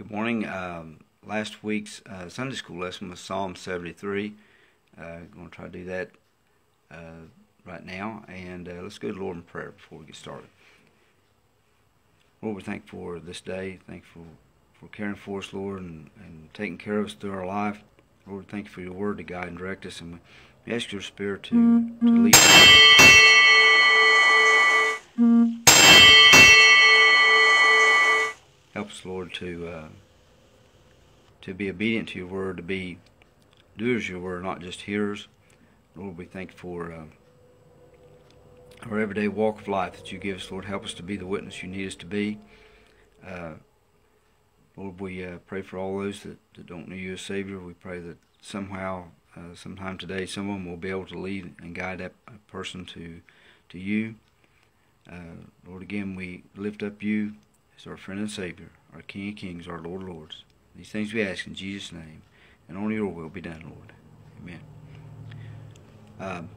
Good morning. Um, last week's uh, Sunday school lesson was Psalm 73. Uh, I'm going to try to do that uh, right now. And uh, let's go to Lord in prayer before we get started. Lord, we thank for this day. Thank for for caring for us, Lord, and, and taking care of us through our life. Lord, thank you for your word to guide and direct us. And we ask your spirit to, to lead us. Lord, to uh, to be obedient to your word, to be doers of your word, not just hearers. Lord, we thank you for uh, our everyday walk of life that you give us, Lord. Help us to be the witness you need us to be. Uh, Lord, we uh, pray for all those that, that don't know you as Savior. We pray that somehow, uh, sometime today, someone will be able to lead and guide that person to to you. Uh, Lord, again, we lift up you as our friend and Savior, our King of Kings, our Lord of Lords. These things we ask in Jesus' name, and only your will be done, Lord. Amen. Um,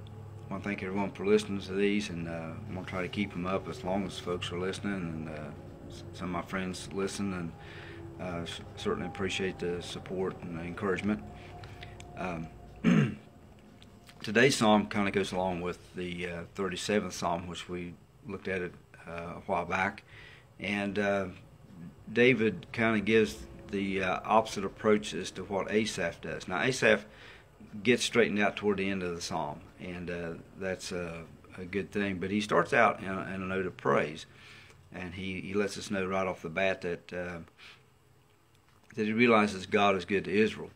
I want to thank everyone for listening to these, and uh, I'm going to try to keep them up as long as folks are listening, and uh, some of my friends listen, and uh, certainly appreciate the support and the encouragement. Um, today's psalm kind of goes along with the 37th uh, psalm, which we looked at it uh, a while back, and uh, David kind of gives the opposite approach as to what Asaph does. Now, Asaph gets straightened out toward the end of the psalm, and that's a, a, good thing. But he starts out in a, in a note of praise and he, he lets us know right off the bat that uh, that he realizes God is good to Israel.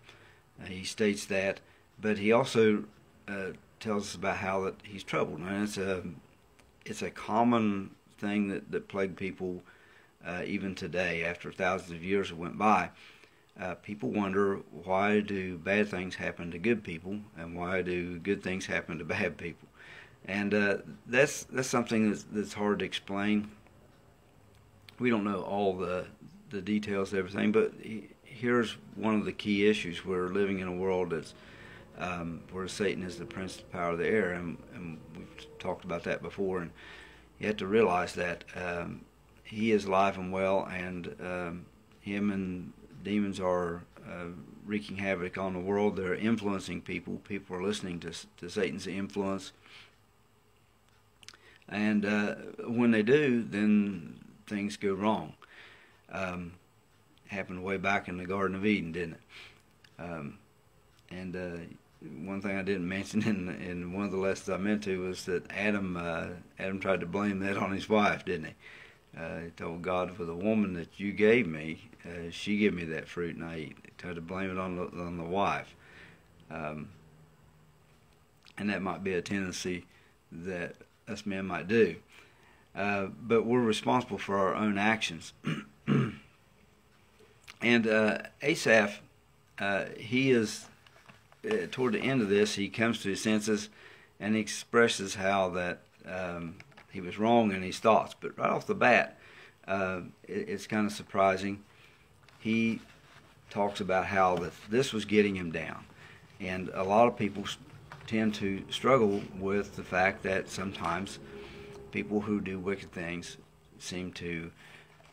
Uh, he states that, but he also uh, tells us about how that he's troubled. And it's a it's a common thing that that plagued people uh, even today, after thousands of years have went by. Uh, people wonder why do bad things happen to good people, and why do good things happen to bad people, and uh, that's that's something that's, that's hard to explain. We don't know all the the details of everything, but he, here's one of the key issues. We're living in a world that's um, where Satan is the prince of the power of the air, and, and, we've talked about that before. And you have to realize that um, he is alive and well, and um, him and demons are uh, wreaking havoc on the world. They're influencing people. People are listening to, to Satan's influence. And uh, when they do, then things go wrong. Um, happened way back in the Garden of Eden, didn't it? Um, and uh, one thing I didn't mention in in one of the lessons I meant to was that Adam uh, Adam tried to blame that on his wife, didn't he? Uh, told God, "For the woman that you gave me, uh, she gave me that fruit and I eat." He tried to blame it on the on the wife, um, and that might be a tendency that us men might do. Uh, but we're responsible for our own actions. And uh, Asaph, uh, he is uh, toward the end of this, he comes to his senses and he expresses how that um, he was wrong in his thoughts. But right off the bat, uh, it, it's kind of surprising. He talks about how that this was getting him down, and a lot of people tend to struggle with the fact that sometimes people who do wicked things seem to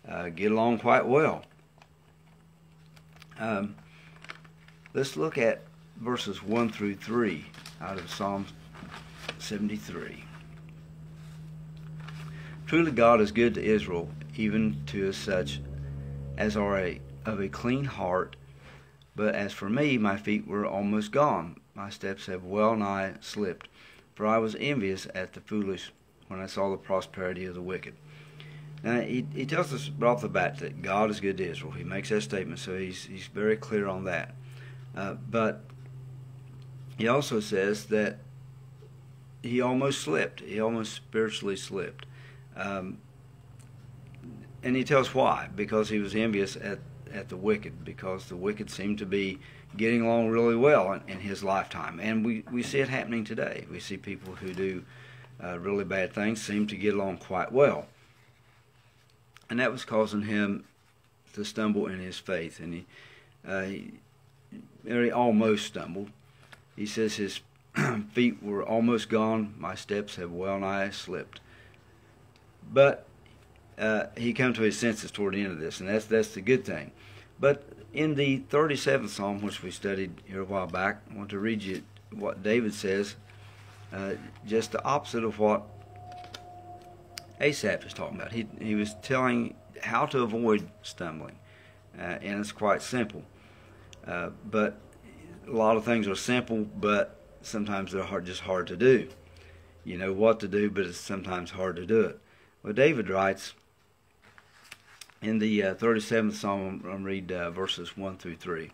uh, get along quite well. Um, let's look at verses 1 through 3 out of Psalm 73. Truly God is good to Israel, even to such as are a, of a clean heart. But as for me, my feet were almost gone. My steps have well nigh slipped. For I was envious at the foolish when I saw the prosperity of the wicked. Now, he, he tells us right off the bat that God is good to Israel. He makes that statement, so he's, he's very clear on that. Uh, but he also says that he almost slipped. He almost spiritually slipped. Um, and he tells why. Because he was envious at, at the wicked, because the wicked seemed to be getting along really well in, in his lifetime. And we, we see it happening today. We see people who do uh, really bad things seem to get along quite well and that was causing him to stumble in his faith, and he, uh, he, he almost stumbled. He says his feet were almost gone. My steps have well nigh slipped. But uh, he came to his senses toward the end of this, and that's that's the good thing. But in the 37th Psalm, which we studied here a while back, I want to read you what David says, uh, just the opposite of what Asaph is talking about. He, he was telling how to avoid stumbling, uh, and it's quite simple. Uh, but a lot of things are simple, but sometimes they're hard, just hard to do. You know what to do, but it's sometimes hard to do it. Well, David writes in the uh, 37th Psalm, I'm read uh, verses 1 through 3.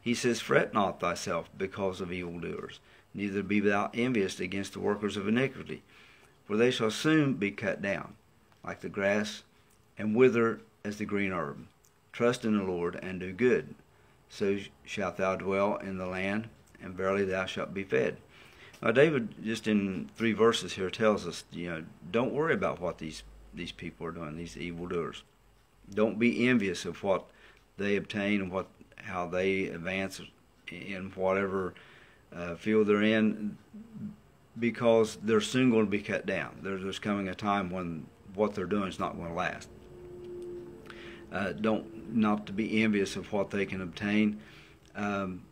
He says, Fret not thyself because of evildoers, neither be thou envious against the workers of iniquity, for they shall soon be cut down, like the grass, and wither as the green herb. Trust in the Lord and do good, so shalt thou dwell in the land, and verily thou shalt be fed. Now, David, just in three verses here, tells us, you know, don't worry about what these these people are doing, these evildoers. Don't be envious of what they obtain and what how they advance in whatever uh, field they're in, because they're soon going to be cut down. There's, there's coming a time when what they're doing is not going to last. Uh, don't not to be envious of what they can obtain. Um,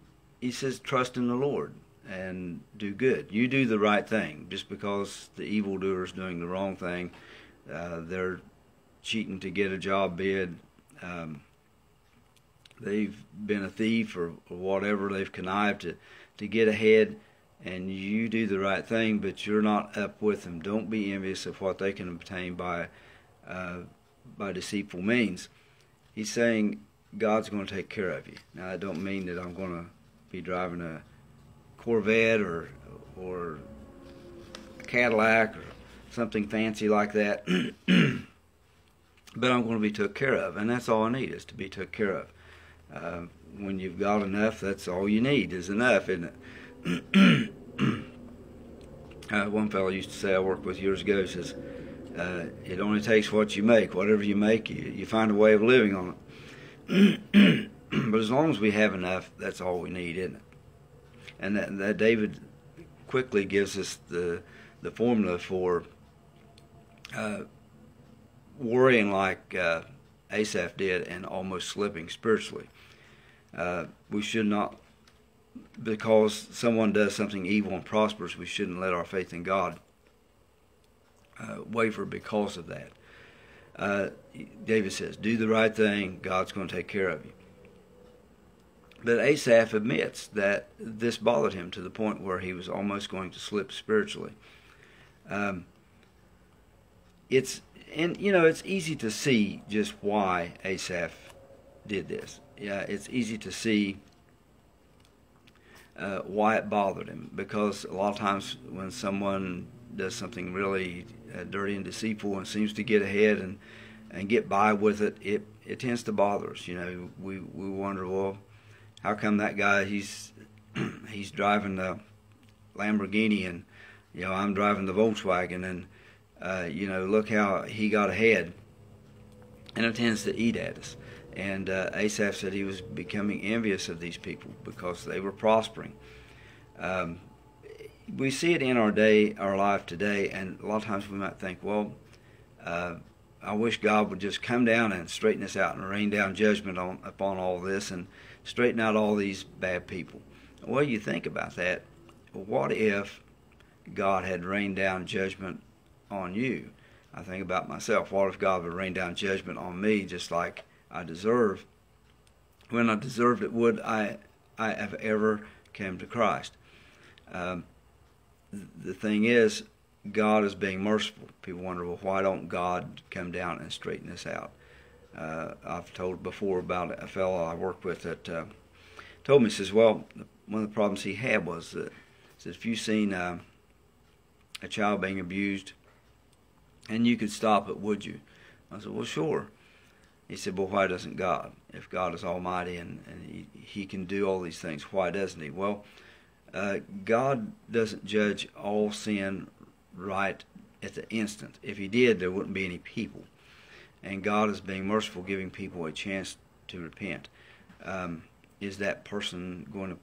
he says, trust in the Lord and do good. You do the right thing. Just because the evildoer is doing the wrong thing, uh, they're cheating to get a job bid. Um, they've been a thief or, or whatever. They've connived to, to get ahead, and you do the right thing, but you're not up with them. Don't be envious of what they can obtain by uh, by deceitful means. He's saying God's going to take care of you. Now, I don't mean that I'm going to be driving a Corvette or or a Cadillac or something fancy like that. but I'm going to be took care of, and that's all I need is to be took care of. Uh, when you've got enough, that's all you need is enough, isn't it? uh, one fellow used to say I worked with years ago says, uh, "It only takes what you make. Whatever you make, you, you find a way of living on it." but as long as we have enough, that's all we need, isn't it? And that, that David quickly gives us the the formula for uh, worrying like uh, Asaph did and almost slipping spiritually. Uh, we should not, because someone does something evil and prospers, we shouldn't let our faith in God uh, waver because of that. Uh, David says, Do the right thing, God's going to take care of you. But Asaph admits that this bothered him to the point where he was almost going to slip spiritually. Um, it's and you know it's easy to see just why Asaph did this. Yeah, it's easy to see uh, why it bothered him because a lot of times when someone does something really uh, dirty and deceitful and seems to get ahead and and get by with it, it it tends to bother us. You know, we we wonder, well, how come that guy he's he's driving the Lamborghini and you know I'm driving the Volkswagen and uh, you know, look how he got ahead. And it tends to eat at us. And uh, Asaph said he was becoming envious of these people because they were prospering. Um, we see it in our day, our life today, and a lot of times we might think, well, uh, I wish God would just come down and straighten us out and rain down judgment on upon all this and straighten out all these bad people. Well, you think about that. What if God had rained down judgment on you. I think about myself. What if God would rain down judgment on me just like I deserve? When I deserved it, would I, I have ever come to Christ? Um, the thing is, God is being merciful. People wonder, well, why don't God come down and straighten this out? Uh, I've told before about a fellow I worked with that uh, told me, says, well, one of the problems he had was that, says, if you've seen uh, a child being abused, and you could stop it, would you? I said, well, sure. He said, well, why doesn't God? If God is almighty and, and he, he can do all these things, why doesn't he? Well, uh, God doesn't judge all sin right at the instant. If he did, there wouldn't be any people. And God is being merciful, giving people a chance to repent. Um, is that person going to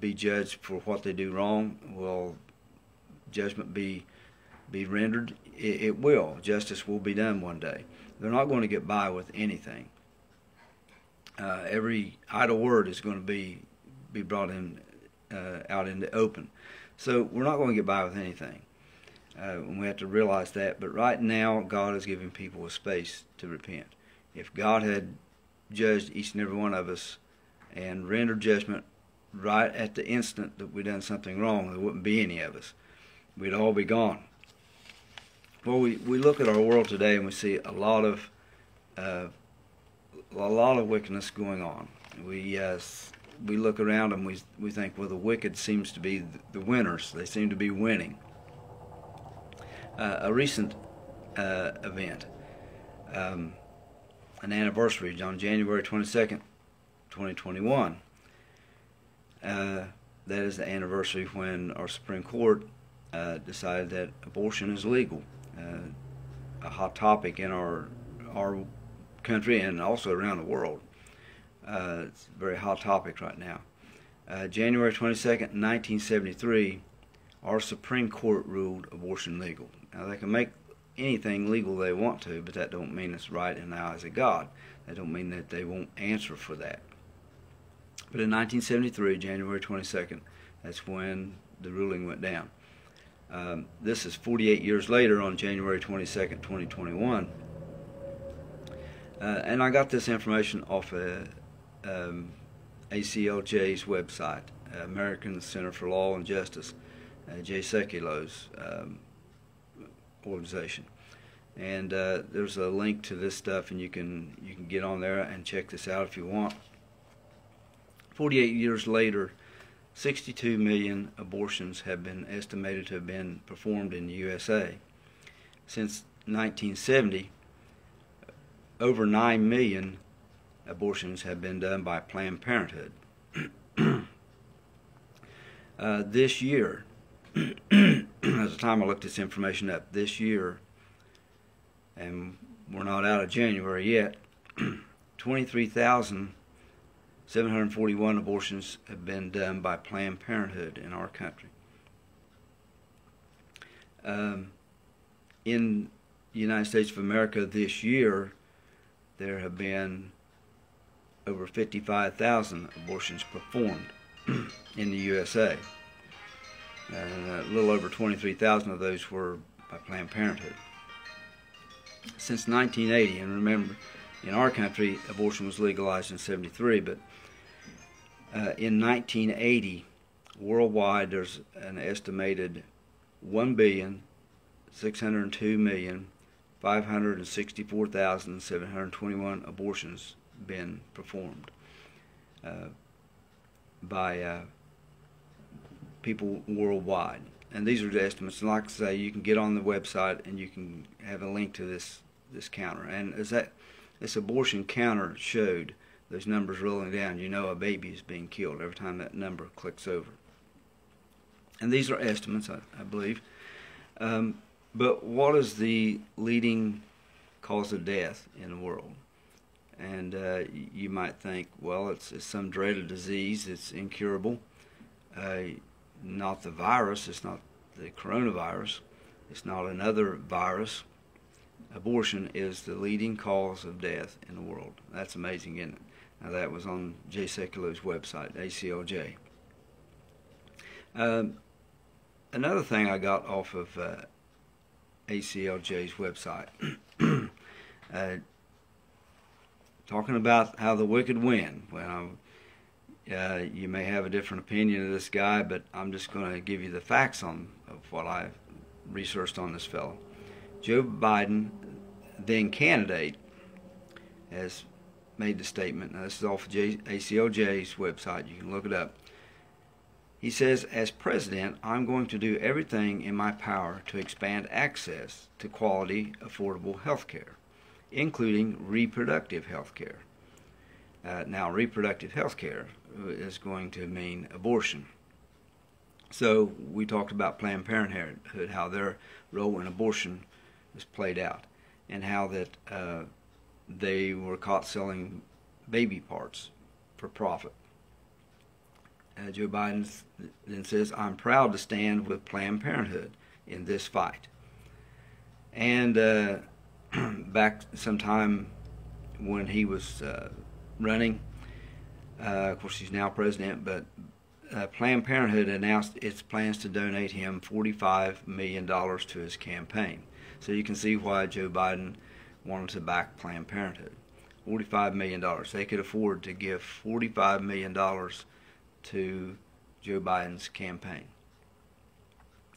be judged for what they do wrong? Will judgment be be rendered, it, it will. Justice will be done one day. They're not going to get by with anything. Uh, every idle word is going to be be brought in uh, out in the open. So we're not going to get by with anything. Uh, and we have to realize that. But right now, God is giving people a space to repent. If God had judged each and every one of us and rendered judgment right at the instant that we done something wrong, there wouldn't be any of us. We'd all be gone. Well, we, we look at our world today and we see a lot of uh, a lot of wickedness going on. We uh, we look around and we we think, well, the wicked seems to be the winners. They seem to be winning. Uh, a recent uh, event, um, an anniversary on January 22nd, 2021. Uh, that is the anniversary when our Supreme Court uh, decided that abortion is legal. Uh, a hot topic in our our country and also around the world. Uh, it's a very hot topic right now. Uh, January 22nd, 1973, our Supreme Court ruled abortion legal. Now they can make anything legal they want to, but that don't mean it's right in the eyes of God. That don't mean that they won't answer for that. But in 1973, January 22nd, that's when the ruling went down. Um, this is 48 years later on January 22nd, 2021. Uh, and I got this information off of um, ACLJ's website, American Center for Law and Justice, uh, Jay Sekulow's um, organization. And uh, there's a link to this stuff, and you can you can get on there and check this out if you want. 48 years later, 62 million abortions have been estimated to have been performed in the USA. Since 1970, over 9 million abortions have been done by Planned Parenthood. uh, this year, at the time I looked this information up, this year, and we're not out of January yet, 23,741 abortions have been done by Planned Parenthood in our country. Um, in the United States of America this year, there have been over 55,000 abortions performed in the USA. And a little over 23,000 of those were by Planned Parenthood. Since 1980, and remember, in our country, abortion was legalized in 73, but uh, in 1980, worldwide, there's an estimated 1 billion 602 million 564,721 abortions been performed uh, by uh, people worldwide. And these are the estimates. And like I say, you can get on the website and you can have a link to this this counter. And as that this abortion counter showed, those numbers rolling down, you know a baby is being killed every time that number clicks over. And these are estimates, I, I believe. Um, but what is the leading cause of death in the world? And uh, you might think, well, it's, it's, some dreaded disease, it's incurable. Uh, not the virus, it's not the coronavirus, it's not another virus. Abortion is the leading cause of death in the world. That's amazing, isn't it? Now, that was on Jay Sekulow's website, ACLJ. Um, another thing I got off of uh, ACLJ's website. uh, talking about how the wicked win. Well, uh, you may have a different opinion of this guy, but I'm just going to give you the facts on of what I've researched on this fellow. Joe Biden, then candidate, has made the statement. Now, this is off of J- ACLJ's website. You can look it up. He says, As president, I'm going to do everything in my power to expand access to quality, affordable health care, including reproductive health care. Uh, now, reproductive health care is going to mean abortion. So, we talked about Planned Parenthood, how their role in abortion was played out, and how that uh, they were caught selling baby parts for profit uh, Joe Biden then says, I'm proud to stand with Planned Parenthood in this fight. And uh, back sometime when he was uh, running, Uh, of course, he's now president, but uh, Planned Parenthood announced its plans to donate him $45 million to his campaign. So you can see why Joe Biden wanted to back Planned Parenthood. $45 million. They could afford to give $45 million to Joe Biden's campaign.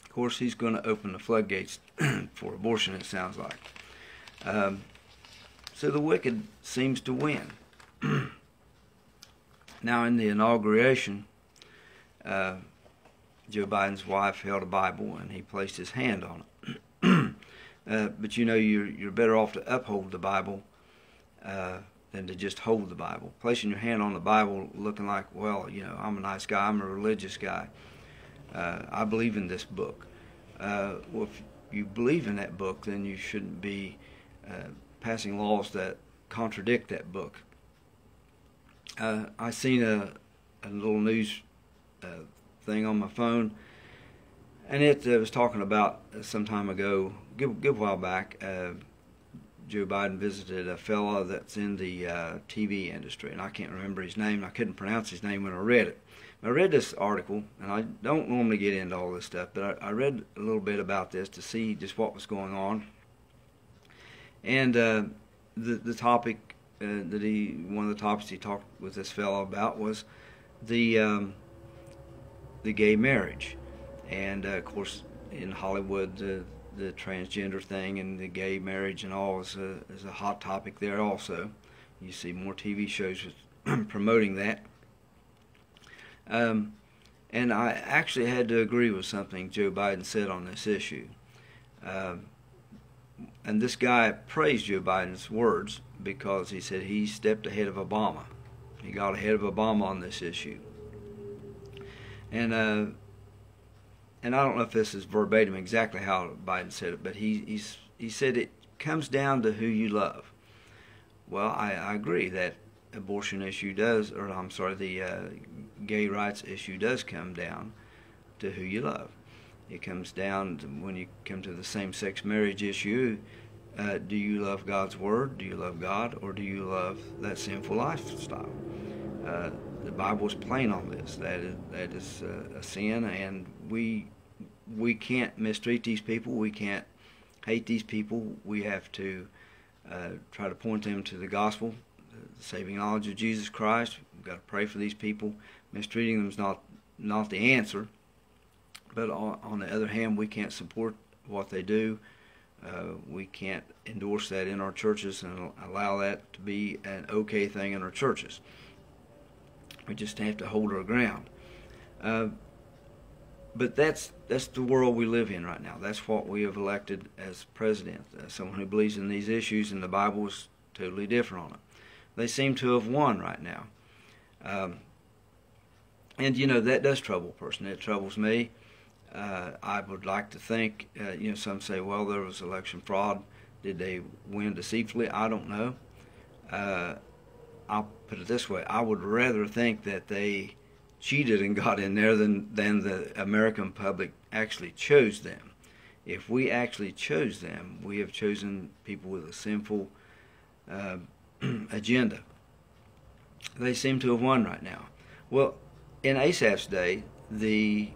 Of course, he's going to open the floodgates for abortion, it sounds like. Um, so the wicked seems to win. now, in the inauguration, uh, Joe Biden's wife held a Bible and he placed his hand on it. Uh, but you know, you're, you're better off to uphold the Bible uh, than to just hold the Bible. Placing your hand on the Bible looking like, well, you know, I'm a nice guy, I'm a religious guy. Uh, I believe in this book. Uh, well, if you believe in that book, then you shouldn't be uh, passing laws that contradict that book. I seen a, a little news thing on my phone, and it was talking about some time ago, good good while back. Uh, Joe Biden visited a fellow that's in the uh, TV industry, and I can't remember his name. I couldn't pronounce his name when I read it. I read this article, and I don't normally get into all this stuff, but I, I read a little bit about this to see just what was going on. And uh, the the topic uh, that he one of the topics he talked with this fellow about was the um, the gay marriage, and uh, of course in Hollywood the transgender thing and the gay marriage and all is a is a hot topic there also. You see more TV shows promoting that. Um, and I actually had to agree with something Joe Biden said on this issue. Um, and this guy praised Joe Biden's words because he said he stepped ahead of Obama. He got ahead of Obama on this issue. And uh, and I don't know if this is verbatim exactly how Biden said it, but he he said it comes down to who you love. Well, I, I agree that abortion issue does, or I'm sorry, the uh, gay rights issue does come down to who you love. It comes down to when you come to the same-sex marriage issue. Uh, do you love God's word? Do you love God, or do you love that sinful lifestyle? Uh, the Bible is plain on this. That is that is uh, a sin, and we we can't mistreat these people. We can't hate these people. We have to uh, try to point them to the gospel, the saving knowledge of Jesus Christ. We've got to pray for these people. Mistreating them is not not the answer. But on, on the other hand, we can't support what they do. Uh, we can't endorse that in our churches and allow that to be an okay thing in our churches. We just have to hold our ground. Uh, but that's that's the world we live in right now. That's what we have elected as president. Uh, someone who believes in these issues, and the Bible is totally different on it. They seem to have won right now. Um, and you know that does trouble a person. It troubles me. Uh, I would like to think, uh, you know, some say, well, there was election fraud. Did they win deceitfully? I don't know. Uh, I'll put it this way: I would rather think that they cheated and got in there than than the American public actually chose them. If we actually chose them, we have chosen people with a sinful uh, agenda. They seem to have won right now. Well, in Asaph's day, the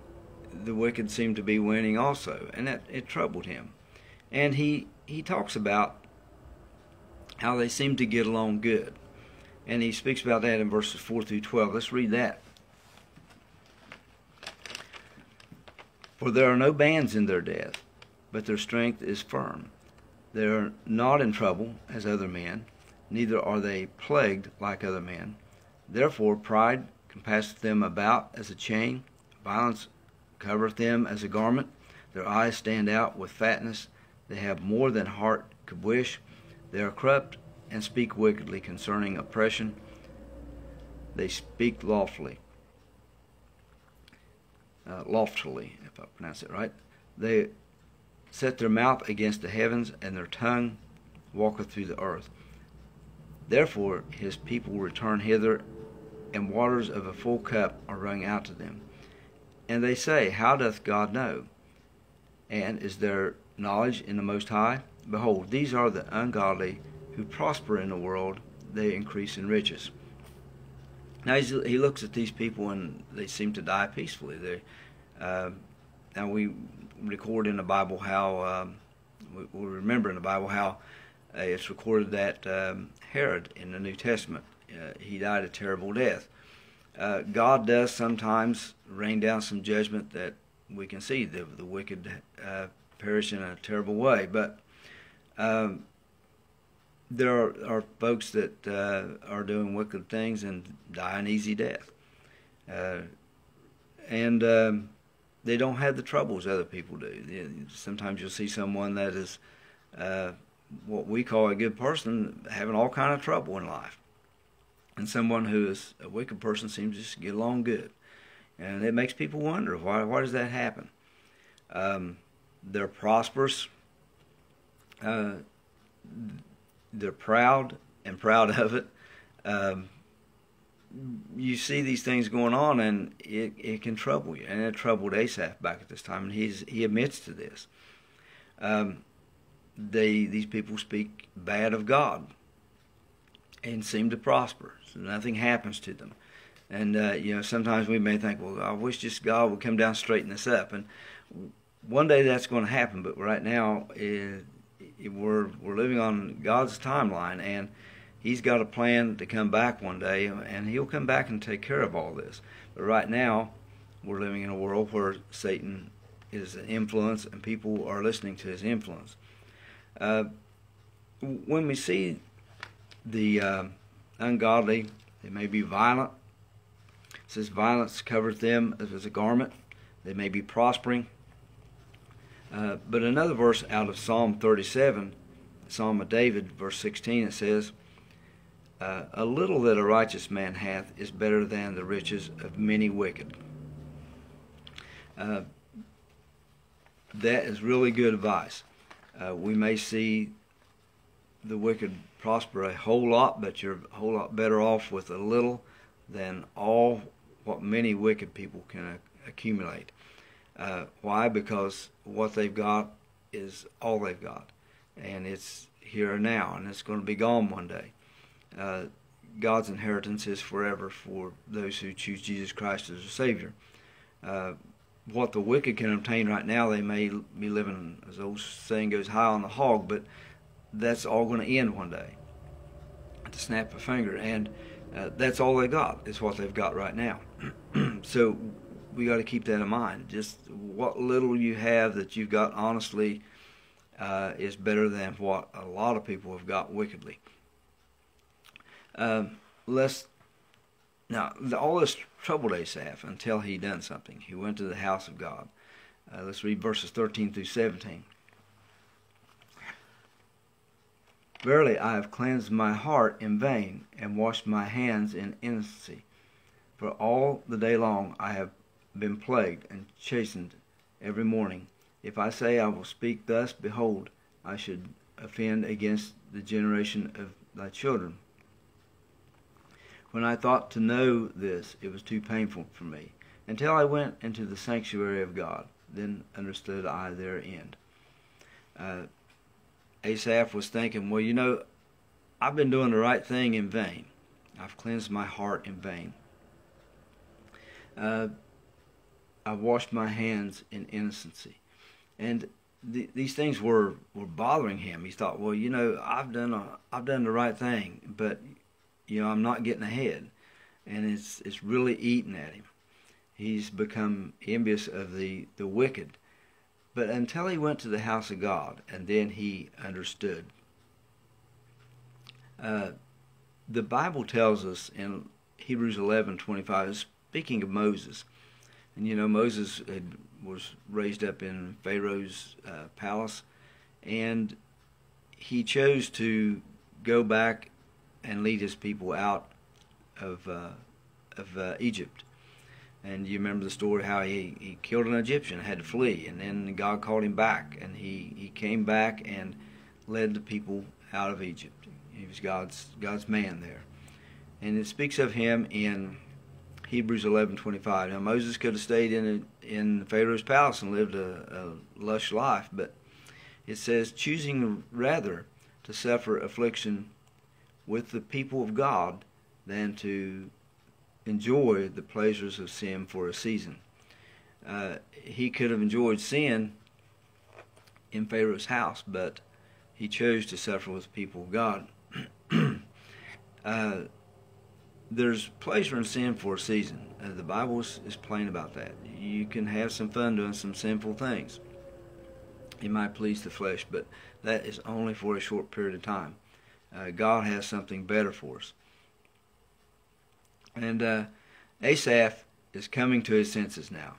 the wicked seemed to be winning also, and that it troubled him. And he he talks about how they seem to get along good. And he speaks about that in verses 4 through 12. Let's read that. For there are no bands in their death, but their strength is firm. They are not in trouble as other men, neither are they plagued like other men. Therefore pride compasseth them about as a chain, violence covereth them as a garment. Their eyes stand out with fatness. They have more than heart could wish. They are corrupt and speak wickedly concerning oppression. They speak lawfully, uh, loftily, if I pronounce it right. They set their mouth against the heavens, and their tongue walketh through the earth. Therefore his people return hither, and waters of a full cup are wrung out to them. And they say, How doth God know? And is there knowledge in the Most High? Behold, these are the ungodly who prosper in the world, they increase in riches. Now he looks at these people and they seem to die peacefully. Uh, now we record in the Bible how um, we, we, remember in the Bible how uh, it's recorded that um, Herod in the New Testament uh, he died a terrible death. Uh, God does sometimes rain down some judgment that we can see the the wicked uh, perish in a terrible way, but um, there are, are, folks that uh, are doing wicked things and die an easy death. Uh, and um, they don't have the troubles other people do. Sometimes you'll see someone that is uh, what we call a good person having all kind of trouble in life. And someone who is a wicked person seems to get along good. And it makes people wonder, why, why does that happen? Um, they're prosperous. They're proud and proud of it. Um, you see these things going on, and it, it can trouble you. And it troubled Asaph back at this time, and he's he admits to this. Um, they these people speak bad of God and seem to prosper. So nothing happens to them. And uh, you know, sometimes we may think, well, I wish just God would come down and straighten this up. And one day that's going to happen. But right now, it, we're we're living on God's timeline, and He's got a plan to come back one day, and He'll come back and take care of all this. But right now, we're living in a world where Satan is an influence, and people are listening to his influence. Uh, when we see the uh, ungodly, they may be violent. It says violence covers them as a garment. They may be prospering. Uh, but another verse out of Psalm 37, Psalm of David, verse 16, it says, uh, A little that a righteous man hath is better than the riches of many wicked. Uh, that is really good advice. Uh, we may see the wicked prosper a whole lot, but you're a whole lot better off with a little than all what many wicked people can accumulate. Uh, why? Because what they've got is all they've got, and it's here and now, and it's going to be gone one day. Uh, God's inheritance is forever for those who choose Jesus Christ as a Savior. Uh, what the wicked can obtain right now, they may be living, as the old saying goes, high on the hog, but that's all going to end one day. At the snap of a finger, and uh, that's all they got. Is what they've got right now. so we got to keep that in mind. Just what little you have that you've got honestly uh, is better than what a lot of people have got wickedly. Um, let's now all this troubled Asaph until he done something. He went to the house of God. Uh, let's read verses 13 through 17. Verily, I have cleansed my heart in vain and washed my hands in innocency. For all the day long I have been plagued and chastened every morning. If I say I will speak thus, behold, I should offend against the generation of thy children. When I thought to know this, it was too painful for me, until I went into the sanctuary of God. Then understood I their end. Uh, Asaph was thinking, well, you know, I've been doing the right thing in vain. I've cleansed my heart in vain. Uh, I washed my hands in innocency. And th- these things were, were bothering him. He thought, well, you know, I've done a, I've done the right thing, but you know, I'm not getting ahead, and it's it's really eating at him. He's become envious of the the wicked, but until he went to the house of God, and then he understood. Uh, the Bible tells us in Hebrews 11:25, speaking of Moses, and you know, Moses had, was raised up in Pharaoh's uh, palace, and he chose to go back and lead his people out of uh, of uh, Egypt. And you remember the story how he, he killed an Egyptian, had to flee, and then God called him back, and he, he came back and led the people out of Egypt. He was God's God's man there, and it speaks of him in Hebrews 11:25. Now Moses could have stayed in in Pharaoh's palace and lived a, a lush life, but it says choosing rather to suffer affliction with the people of God than to enjoy the pleasures of sin for a season. Uh, he could have enjoyed sin in Pharaoh's house, but he chose to suffer with the people of God. uh, there's pleasure in sin for a season. Uh, the Bible is, is, plain about that. You can have some fun doing some sinful things. It might please the flesh, but that is only for a short period of time. Uh, God has something better for us. And uh, Asaph is coming to his senses now.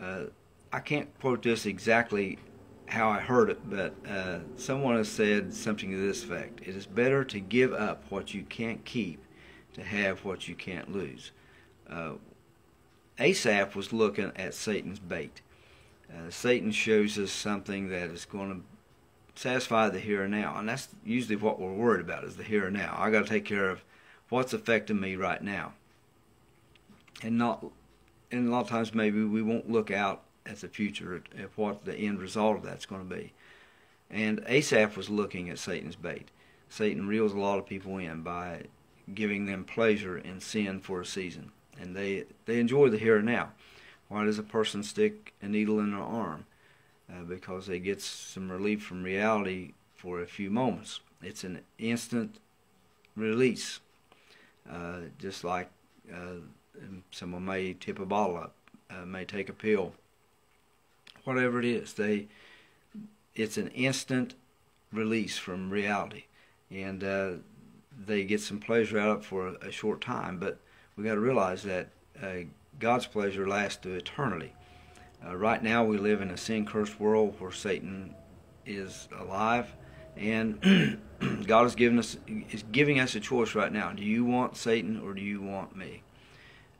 Uh, I can't quote this exactly how I heard it, but uh, someone has said something to this effect. It is better to give up what you can't keep to have what you can't lose. Uh, Asaph was looking at Satan's bait. Uh, Satan shows us something that is going to satisfy the here and now, and that's usually what we're worried about is the here and now. I got to take care of what's affecting me right now, and not. And a lot of times maybe we won't look out at the future at what the end result of that's going to be. And Asaph was looking at Satan's bait. Satan reels a lot of people in by giving them pleasure in sin for a season, and they they enjoy the here and now. Why does a person stick a needle in their arm? Uh, because they get some relief from reality for a few moments. It's an instant release, uh, just like uh, someone may tip a bottle up, uh, may take a pill, whatever it is. They, it's an instant release from reality, and uh, they get some pleasure out of it for a, a short time, but we got to realize that uh, God's pleasure lasts to eternity. Uh, right now, we live in a sin cursed world where Satan is alive, and God is giving us is giving us a choice right now. Do you want Satan or do you want me?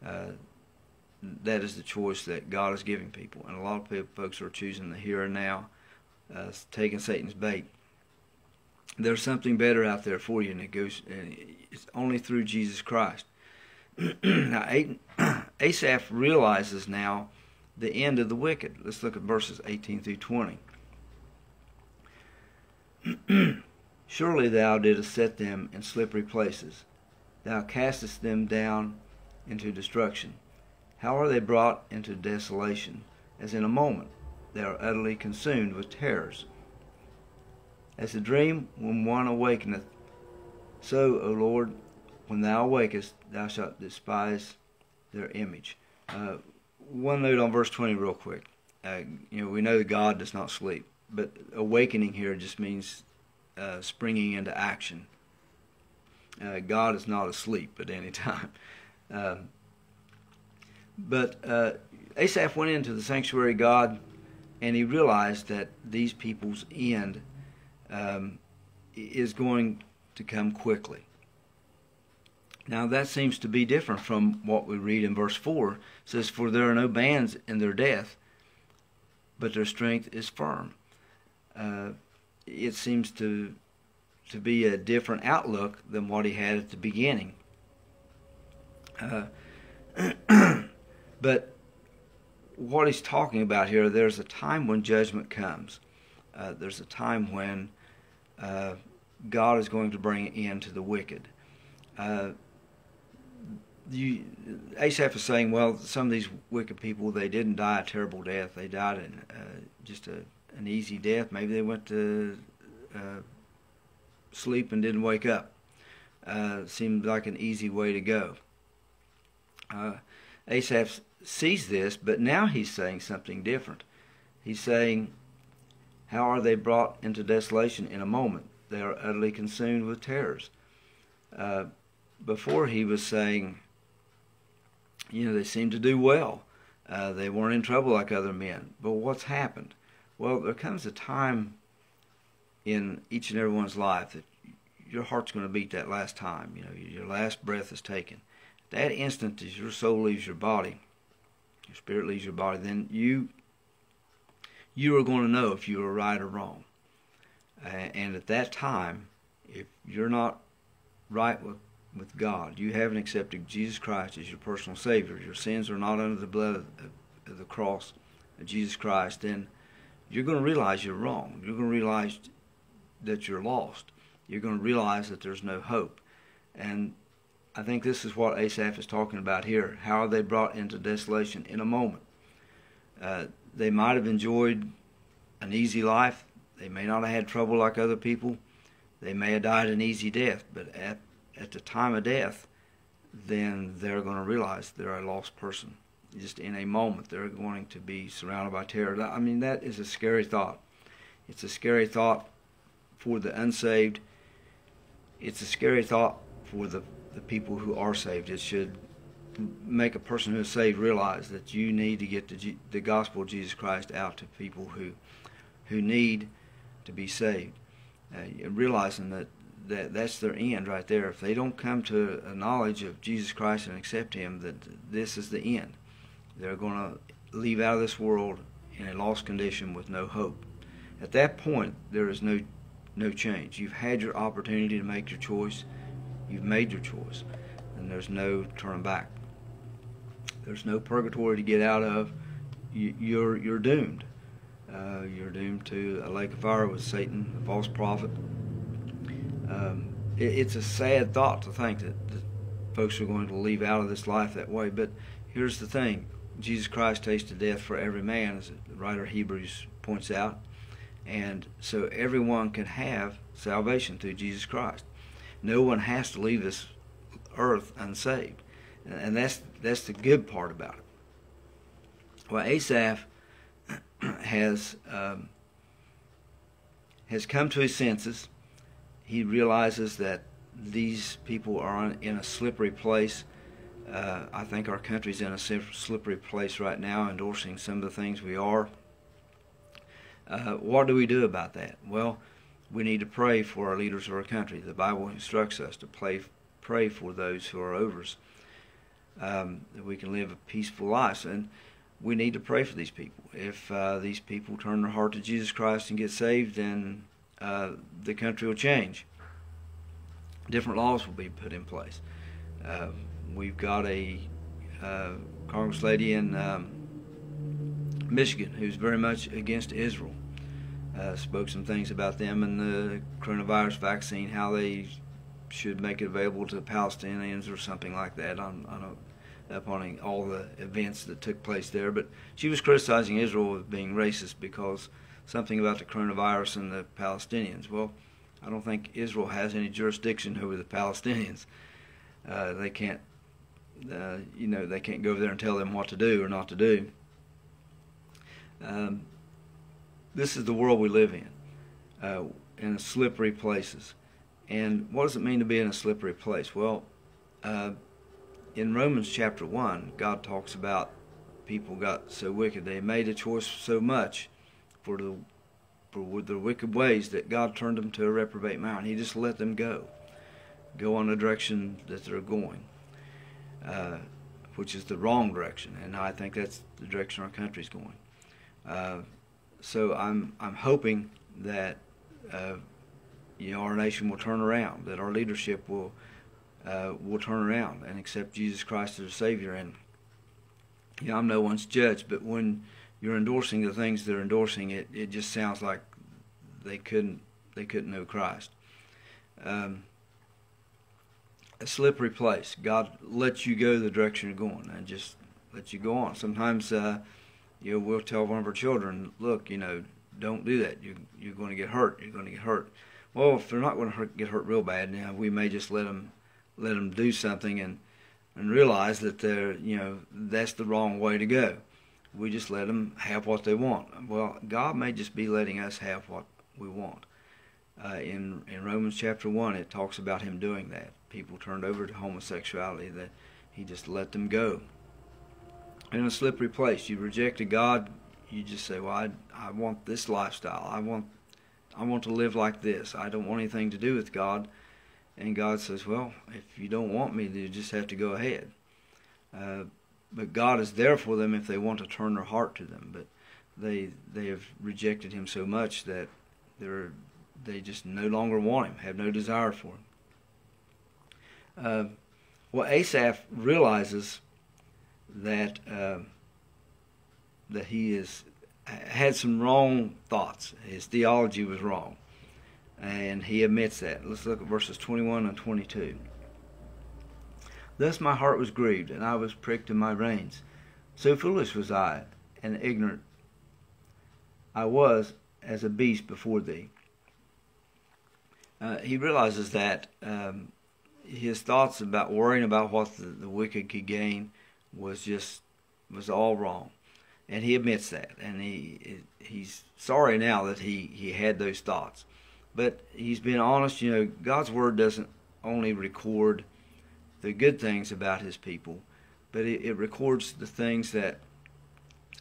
Uh, that is the choice that God is giving people, and a lot of people, folks are choosing the here and now, uh, taking Satan's bait there's something better out there for you, and it goes. And it's only through Jesus Christ. now, Asaph realizes now the end of the wicked. Let's look at verses 18 through 20. Surely thou didst set them in slippery places. Thou castest them down into destruction. How are they brought into desolation? As in a moment they are utterly consumed with terrors. As a dream when one awakeneth, so, O Lord, when thou awakest, thou shalt despise their image. Uh, one note on verse 20, real quick. Uh, you know, we know that God does not sleep, but awakening here just means uh, springing into action. Uh, God is not asleep at any time. Um, but uh, Asaph went into the sanctuary God, and he realized that these people's end um, is going to come quickly. Now that seems to be different from what we read in verse 4. It says, For there are no bands in their death, but their strength is firm. Uh, it seems to to be a different outlook than what he had at the beginning. Uh, but what he's talking about here, there's a time when judgment comes. Uh, there's a time when uh, God is going to bring an end to the wicked. Uh, you, Asaph is saying, well, some of these wicked people, they didn't die a terrible death. They died in uh, just a, an easy death. Maybe they went to uh, sleep and didn't wake up. Uh, seemed like an easy way to go. Uh, Asaph sees this, but now he's saying something different. He's saying, how are they brought into desolation in a moment? They are utterly consumed with terrors. Uh, before he was saying, you know, they seem to do well. Uh, they weren't in trouble like other men. But what's happened? Well, there comes a time in each and everyone's life that your heart's going to beat that last time. You know, your last breath is taken. That instant, as your soul leaves your body, your spirit leaves your body, then you you are going to know if you are right or wrong. And at that time, if you're not right with, with God, you haven't accepted Jesus Christ as your personal Savior, your sins are not under the blood of, of the cross of Jesus Christ, then you're going to realize you're wrong. You're going to realize that you're lost. You're going to realize that there's no hope. And I think this is what Asaph is talking about here. How are they brought into desolation in a moment? Uh, they might have enjoyed an easy life. They may not have had trouble like other people. They may have died an easy death, but at, at the time of death, then they're going to realize they're a lost person. Just in a moment, they're going to be surrounded by terror. I mean, that is a scary thought. It's a scary thought for the unsaved. It's a scary thought for the, the people who are saved. It should make a person who is saved realize that you need to get the, the gospel of Jesus Christ out to people who, who need to be saved. Uh, realizing that, that that's their end right there. If they don't come to a knowledge of Jesus Christ and accept Him, that this is the end. They're going to leave out of this world in a lost condition with no hope. At that point, there is no no change. You've had your opportunity to make your choice. You've made your choice, and there's no turning back. There's no purgatory to get out of. You, you're you're doomed. Uh, you're doomed to a lake of fire with Satan, a false prophet. Um, it, it's a sad thought to think that, that folks are going to leave out of this life that way. But here's the thing: Jesus Christ tasted death for every man, as the writer of Hebrews points out, and so everyone can have salvation through Jesus Christ. No one has to leave this earth unsaved, and that's that's the good part about it. Well, Asaph has um, has come to his senses. He realizes that these people are in a slippery place. Uh, I think our country's in a slippery place right now, endorsing some of the things we are. Uh, what do we do about that? Well, we need to pray for our leaders of our country. The Bible instructs us to pray, pray for those who are over us, um, that we can live a peaceful life. And we need to pray for these people. If uh, these people turn their heart to Jesus Christ and get saved, then uh, the country will change. Different laws will be put in place. Uh, we've got a uh, Congress lady in um, Michigan who's very much against Israel. Uh, spoke some things about them and the coronavirus vaccine, how they should make it available to Palestinians or something like that. I'm, I don't upon all the events that took place there. But she was criticizing Israel as being racist because something about the coronavirus and the Palestinians. Well, I don't think Israel has any jurisdiction over the Palestinians. Uh, they can't, uh, you know, they can't go over there and tell them what to do or not to do. Um, this is the world we live in, uh, in slippery places. And what does it mean to be in a slippery place? Well, uh, in Romans chapter 1, God talks about people got so wicked. They made a choice so much for the for their wicked ways that God turned them to a reprobate mind. He just let them go, go on the direction that they're going, uh, which is the wrong direction. And I think that's the direction our country's going. Uh, so I'm I'm hoping that uh, you know our nation will turn around, that our leadership will uh, will turn around and accept Jesus Christ as a Savior. And you know, I'm no one's judge, but when you're endorsing the things they're endorsing, it, it just sounds like they couldn't they couldn't know Christ. Um, a slippery place. God lets you go the direction you're going, and just let you go on. Sometimes, uh, you know, we'll tell one of our children, "Look, you know, don't do that. You you're going to get hurt. You're going to get hurt." Well, if they're not going to hurt, get hurt real bad, now we may just let them let them do something and and realize that they're you know that's the wrong way to go. We just let them have what they want. Well, God may just be letting us have what we want. Uh, in in Romans chapter one, it talks about Him doing that. People turned over to homosexuality that He just let them go. In a slippery place, you rejected God. You just say, "Well, I I want this lifestyle. I want I want to live like this. I don't want anything to do with God." And God says, Well, if you don't want me, you just have to go ahead. Uh, but God is there for them if they want to turn their heart to them. But they they have rejected Him so much that they're they just no longer want Him, have no desire for Him. Uh, well, Asaph realizes that uh, that he is had some wrong thoughts. His theology was wrong and he admits that. Let's look at verses 21 and 22. Thus my heart was grieved, and I was pricked in my reins. So foolish was I, and ignorant I was as a beast before thee. Uh, he realizes that um, his thoughts about worrying about what the, the wicked could gain was just was all wrong, and he admits that, and he he's sorry now that he he had those thoughts, but he's been honest. You know, God's word doesn't only record the good things about his people, but it, it records the things that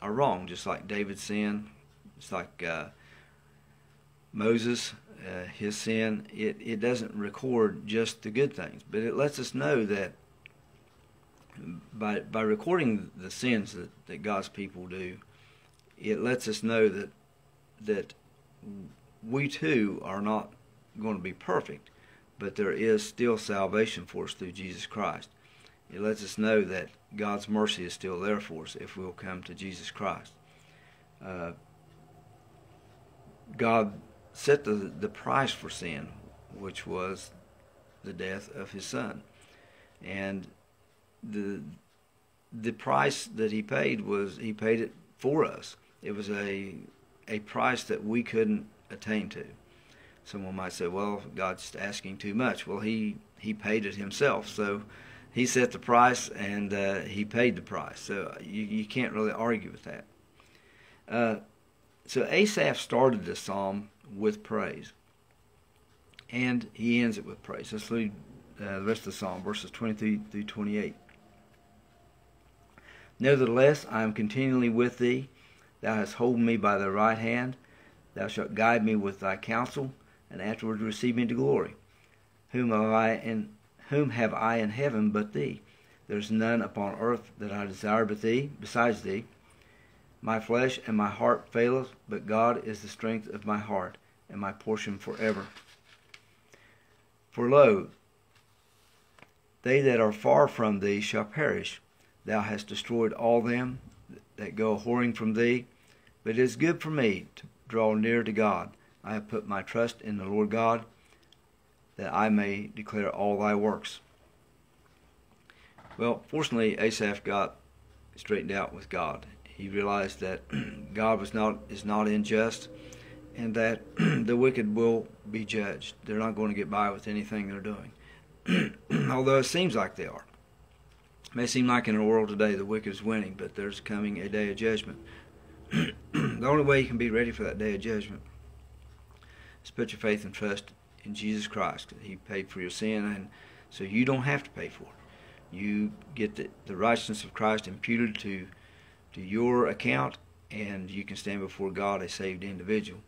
are wrong, just like David's sin, it's like uh, Moses, uh, his sin. It it doesn't record just the good things, but it lets us know that by by recording the sins that, that God's people do, it lets us know that that we too are not going to be perfect, but there is still salvation for us through Jesus Christ. It lets us know that God's mercy is still there for us if we'll come to Jesus Christ. Uh, God set the, the price for sin, which was the death of his son. And the the price that he paid was he paid it for us. It was a a price that we couldn't attain to. Someone might say, "Well, God's asking too much." Well, he he paid it himself, so he set the price and uh, he paid the price. So you you can't really argue with that. Uh, so Asaph started the psalm with praise, and he ends it with praise. Let's read uh, the rest of the psalm, verses 23 through 28. Nevertheless, I am continually with thee. Thou hast holden me by the right hand. Thou shalt guide me with thy counsel, and afterwards receive me to glory. Whom have I in whom have I in heaven but thee? There is none upon earth that I desire but thee, besides thee. My flesh and my heart faileth, but God is the strength of my heart and my portion forever. For lo, they that are far from thee shall perish. Thou hast destroyed all them that go whoring from thee. But it is good for me to draw near to God. I have put my trust in the Lord God, that I may declare all thy works. Well, fortunately, Asaph got straightened out with God he realized that God was not is not unjust, and that the wicked will be judged. They're not going to get by with anything they're doing, although it seems like they are. It may seem like in our world today the wicked is winning, but there's coming a day of judgment. the only way you can be ready for that day of judgment is put your faith and trust in Jesus Christ. He paid for your sin, and so you don't have to pay for it. You get the, the righteousness of Christ imputed to to your account, and you can stand before God a saved individual.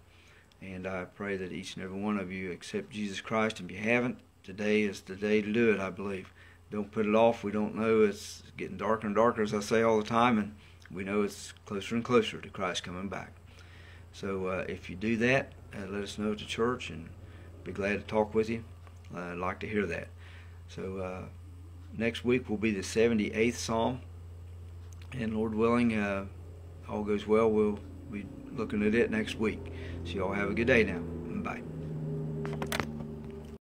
And I pray that each and every one of you accept Jesus Christ. If you haven't, today is the day to do it, I believe. Don't put it off. We don't know. It's getting darker and darker, as I say all the time, and we know it's closer and closer to Christ coming back. So uh, if you do that, uh, let us know at the church, and be glad to talk with you. Uh, I'd like to hear that. So uh, next week will be the 78th Psalm. And Lord willing, uh, all goes well, we'll be looking at it next week. So y'all have a good day now. Bye.